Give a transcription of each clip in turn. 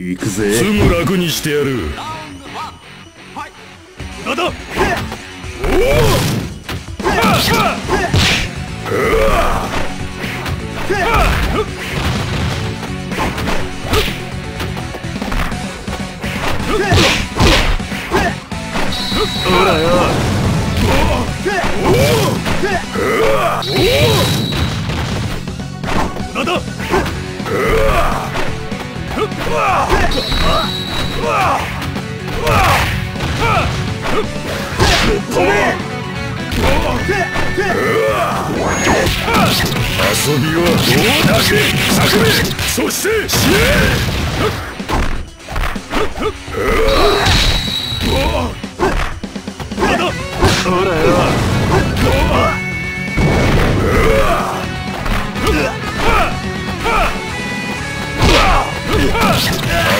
行くぜ。すぐ楽にしてやる。なんだほらよ遊びはどうだけ？作めそして死ね！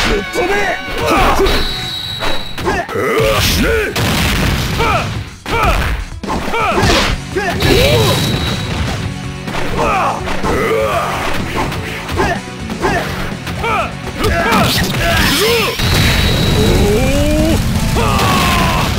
なん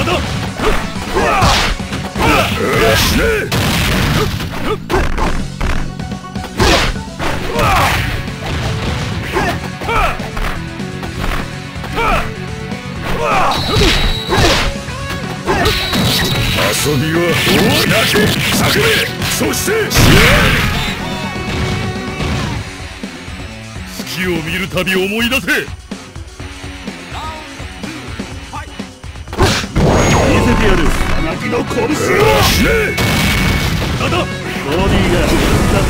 だ死ね遊びはどうだけ作めそして死ね月を見るたび思い出せ。見せてやる。泣きの拳を。死ね。なんだボディーがだ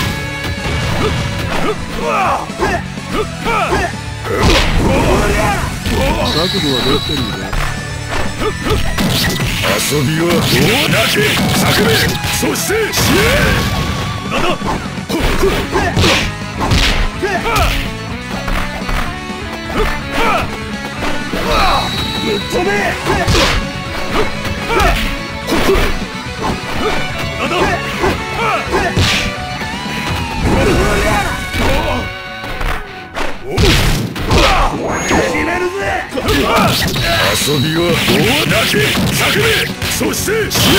ぜ。覚悟はできてるんだ遊びはどうだけ。作めそして死ねなんだなんだ遊びはどうだけ叫べそして死ね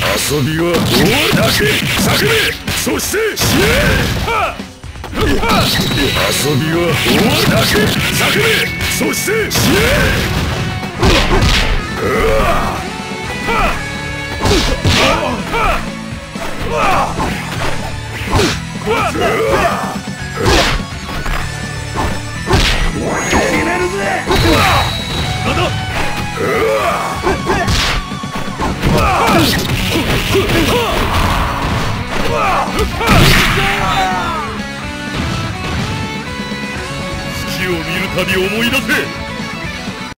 遊びはどうだけ？作めそして死ね遊びはどうだけ？作めそして死ねなん月を見るたび思い出せ。